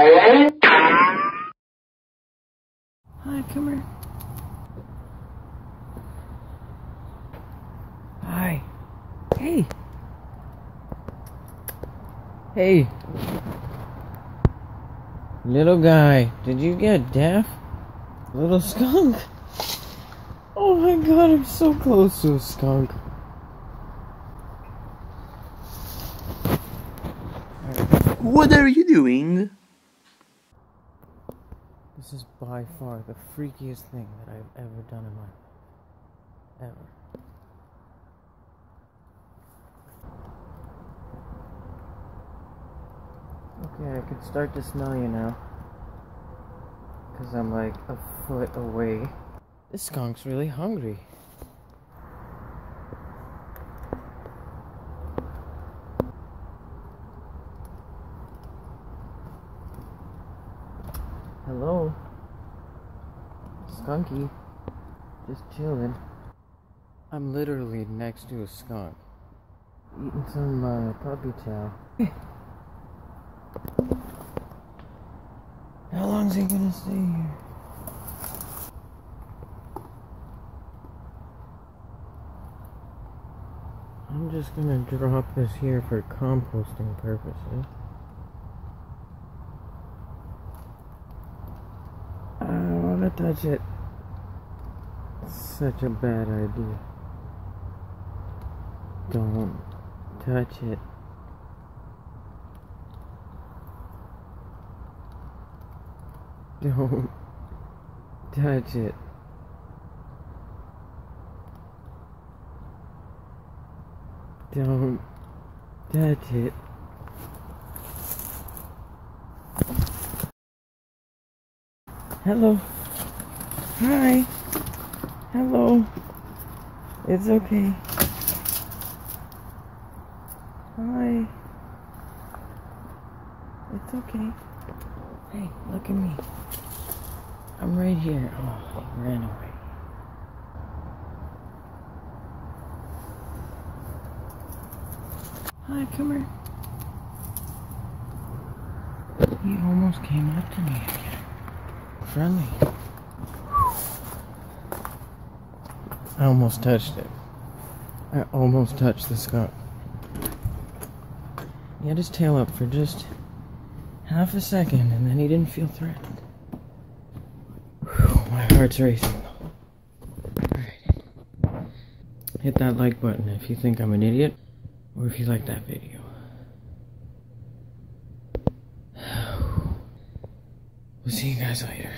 Hi, come here. Hi. Hey. Hey. Little guy, did you get deaf? Little skunk? Oh my god, I'm so close to a skunk. What are you doing? This is by far the freakiest thing that I've ever done in my life. Ever. Okay, I can start to smell you now. Because I'm like a foot away. This skunk's really hungry. Hello? Skunky. Just chilling. I'm literally next to a skunk. Eating some uh, puppy chow. How long's he gonna stay here? I'm just gonna drop this here for composting purposes. I don't touch it. Such a bad idea. Don't touch it. Don't touch it. Don't touch it. Hello. Hi. Hello. It's okay. Hi. It's okay. Hey, look at me. I'm right here. Oh, he ran away. Hi, come here. He almost came up to me again. Friendly. I almost touched it. I almost touched the skunk. He had his tail up for just half a second and then he didn't feel threatened. Whew, my heart's racing. Hit that like button if you think I'm an idiot or if you like that video. We'll see you guys later.